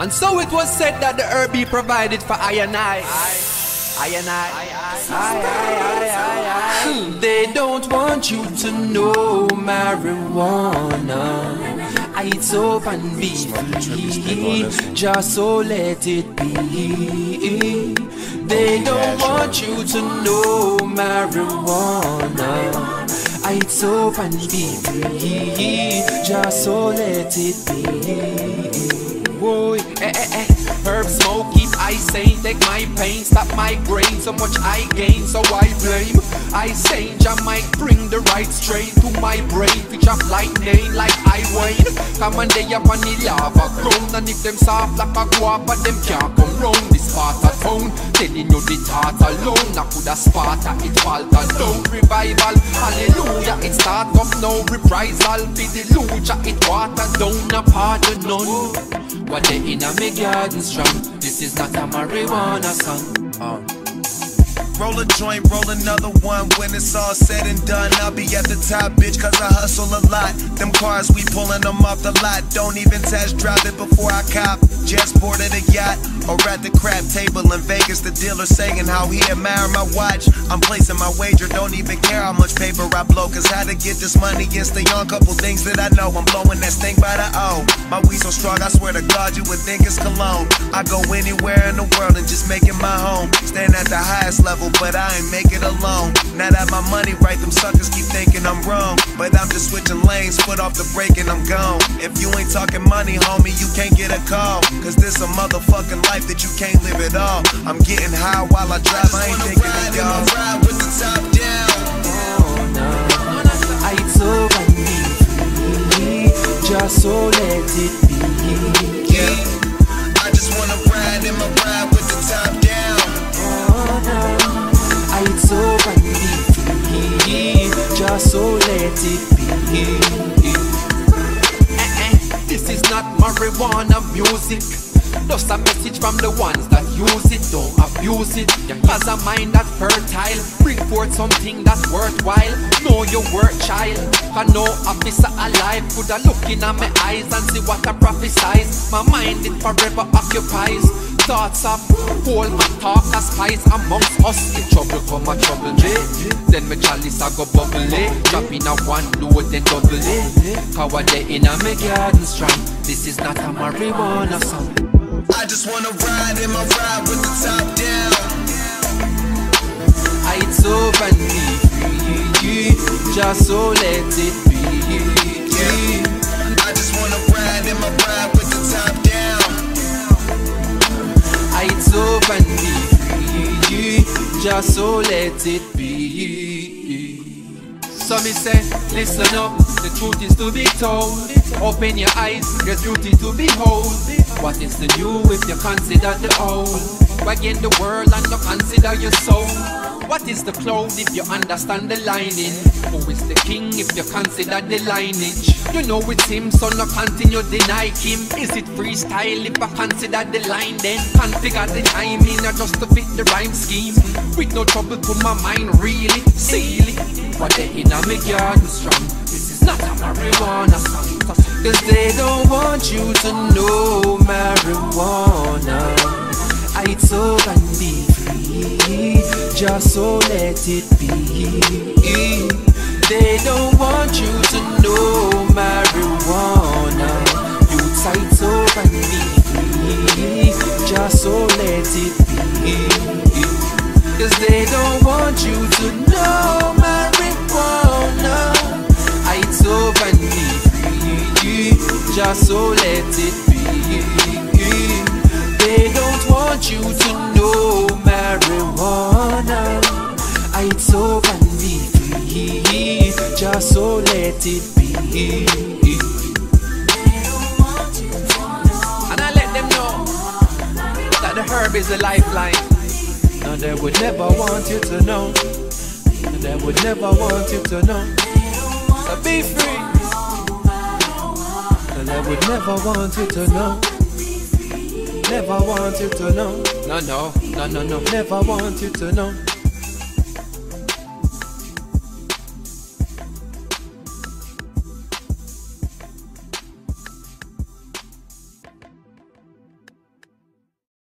And so it was said that the herb be provided for I and I. I I. Hmm, They don't want you to know marijuana. It's and be free, just so let it be. They don't want you to know marijuana. It's and be free, just so let it be. Boy, eh, eh, eh. Herb smoke, keep I sane, take my pain, stop my brain. So much I gain, so I blame. I say, I might bring the right strain to my brain, which of lightning like I wane. Come on, they up on the lava ground, and if them soft like a guava, them can't come round this part of town. Telling you the thought alone, I coulda sparta, it falter down. Revival, hallelujah, it start up now. Reprisal, be the lucha, it water down, a pardon none. What they in a me garden strong. This is not a marijuana song. Uh. Roll a joint, roll another one. When it's all said and done, I'll be at the top, bitch, cause I hustle a lot. Them cars, we pulling them off the lot. Don't even test drive it before I cop. Just boarded a yacht or at the crap table in Vegas. The dealer saying how he admire my watch. I'm placing my wager, don't even care how much paper I blow. Cause how to get this money is the young couple things that I know. I'm blowing that thing by the O. My weed so strong, I swear to God, you would think it's cologne. I go anywhere in the world and just make it my home. Stand at the highest level, but I ain't make it alone. Now that my money right, them suckers keep thinking I'm wrong. But I'm just switching lanes, foot off the brake and I'm gone. If you ain't talking money, homie, you can't get a call. Cause this a motherfucking life that you can't live at all. I'm getting high while I drive, I ain't thinking so let it be. Yeah. I just wanna ride in my ride with the top down. I took on me, just so let it be. Eh, eh, This is not marijuana music. Just a message from the ones that use it, don't abuse it. Cause a mind that's fertile, bring forth something that's worthwhile. Know your worth, child. Cause no officer alive could have look in my eyes and see what I prophesize. My mind it forever occupies. Thoughts of whole my talk a spice amongst us. In trouble come a trouble J. Then my chalice I go bubble it. Drop in a one load then double it. What they in a me garden strong. This is not a marijuana song. I just wanna ride in my ride with the top down. I and be just so let it be. I just wanna ride in my ride with the top down. I and be just so let it be. So me say, listen up, the truth is to be told. Open your eyes, there's beauty to behold. What is the new if you consider the old? Again the world and you consider your soul. What is the cloud if you understand the lining? Who is the king if you consider the lineage? You know it's him, so no continue deny him. Is it freestyle if I consider the line then? Configure the timing or just to fit the rhyme scheme. With no trouble to my mind, really, silly. But they in a me garden strong. This is not a marijuana song. Cause they don't want you to know marijuana. Just so let it be. They don't want you to know marijuana. You tight be free, just so let it be. Cause they don't want you to know marijuana. I be free, just so let it be. They don't want you to know marijuana. I told and be free, just so let it be. And I let them know that the herb is a lifeline. No, they would never want you to know. No, they would never want you to know. So be free. No, they would never want you to know. Never want you to know. No, no, no, no, no. Never want you to know.